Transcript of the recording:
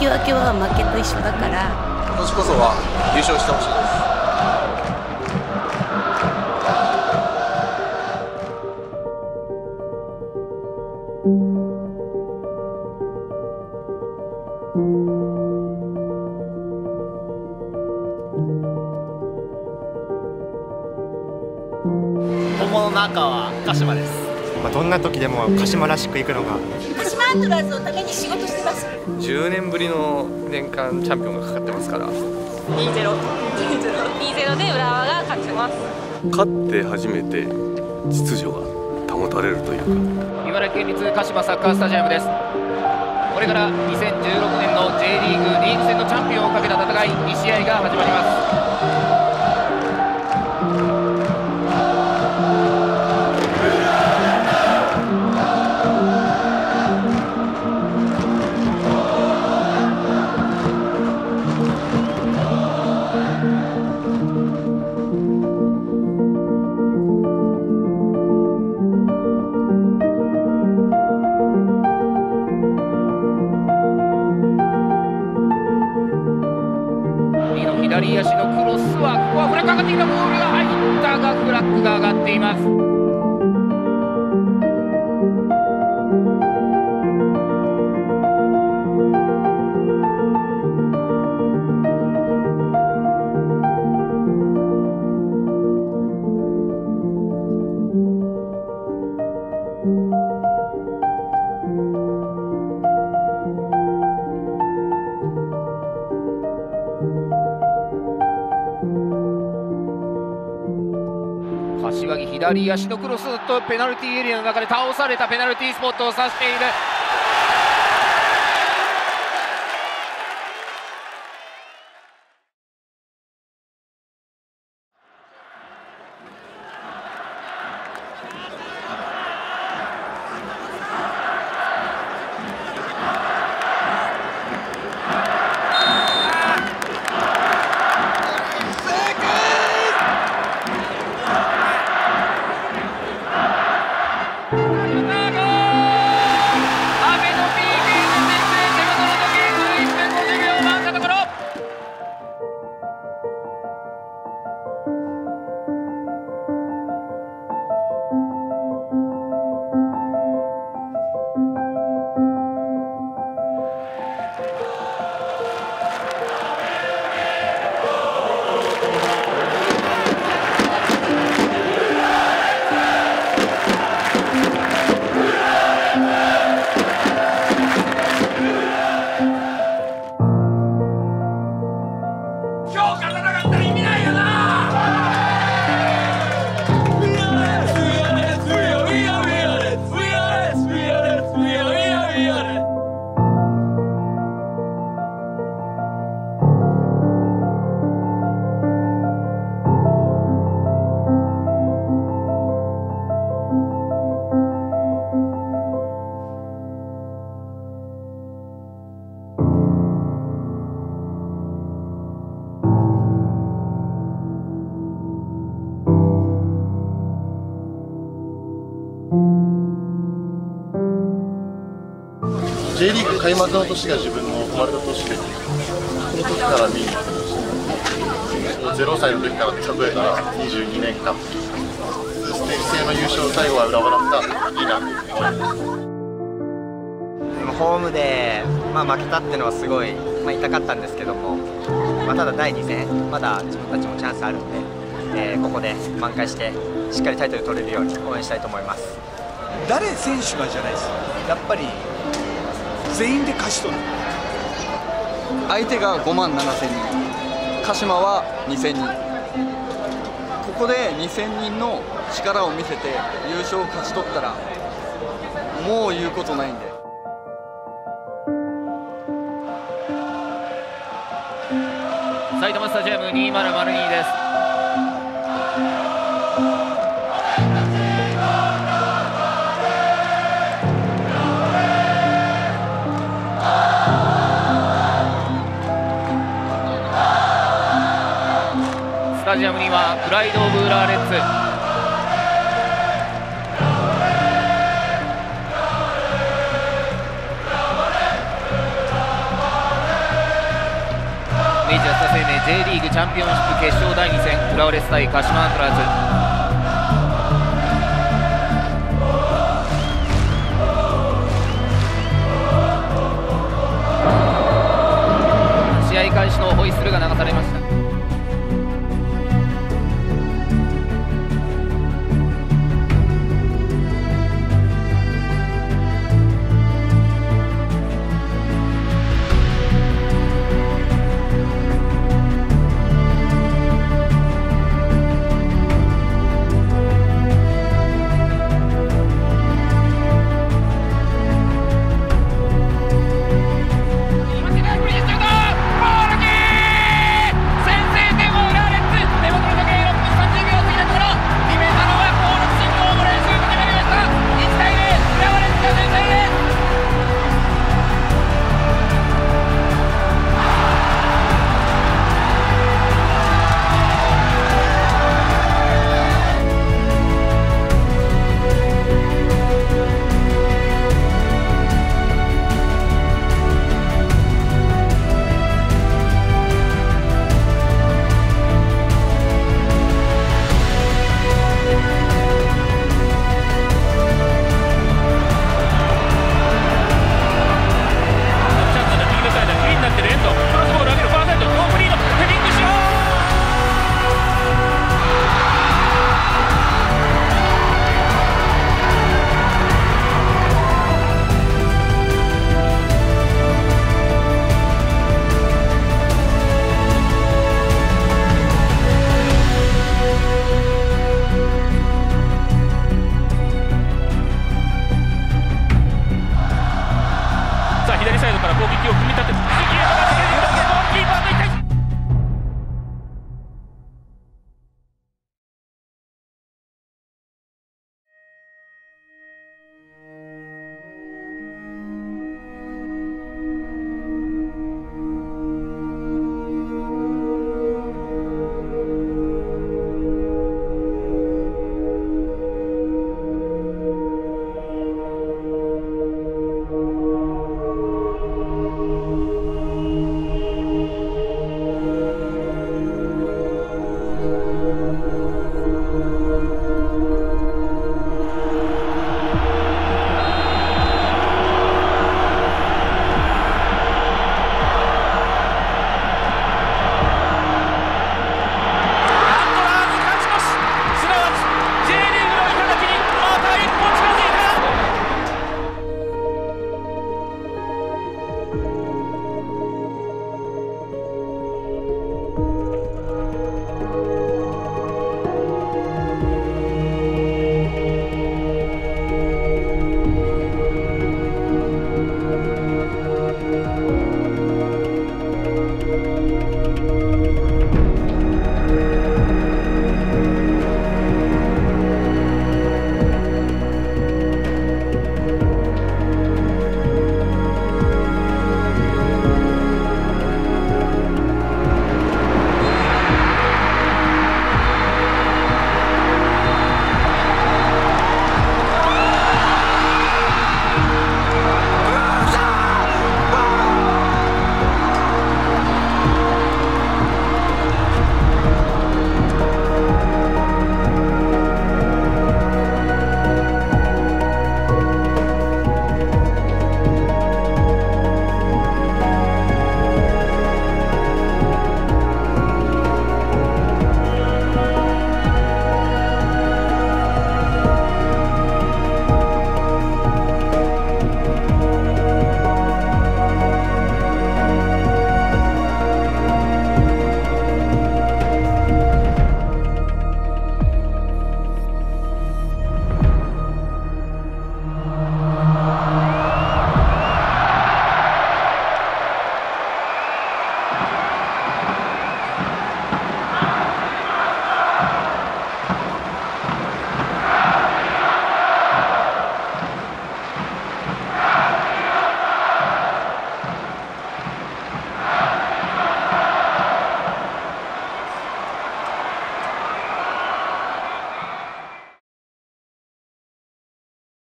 標は負けと一緒だから。今年こそは優勝してほしいです。本物の赤は鹿島です、まあ、どんな時でも鹿島らしくいくのがアントラーズのために仕事してます。10年ぶりの年間チャンピオンがかかってますから。2-0 2-0で浦和が勝ちます。勝って初めて秩序が保たれるというか。茨城県立鹿島サッカースタジアムです。これから2016年の J リーグリーグ戦のチャンピオンをかけた戦い2試合が始まります木左足のクロスとペナルティーエリアの中で倒されたペナルティースポットを指している。開幕の年が自分の生まれた年で、その時から見に行ってました。0歳の時から数えたら22年間、ステージ制の優勝、最後は浦和だったいいなって思います。ホームで、まあ、負けたっていうのはすごい、まあ、痛かったんですけども、まあ、ただ第2戦まだ自分たちもチャンスあるんで、えーここで挽回してしっかりタイトル取れるように応援したいと思います誰選手がじゃないですやっぱり全員で勝ち取る。相手が5万7千人鹿島は2000人。ここで2000人の力を見せて優勝を勝ち取ったらもう言うことないんで。埼玉スタジアム2002です。ジアムにはプライド・オブ・ウラーレッズ。明治安田生命 J リーグチャンピオンシップ決勝第2戦浦和レッズ対鹿島アントラーズ。試合開始のホイッスルが流されました。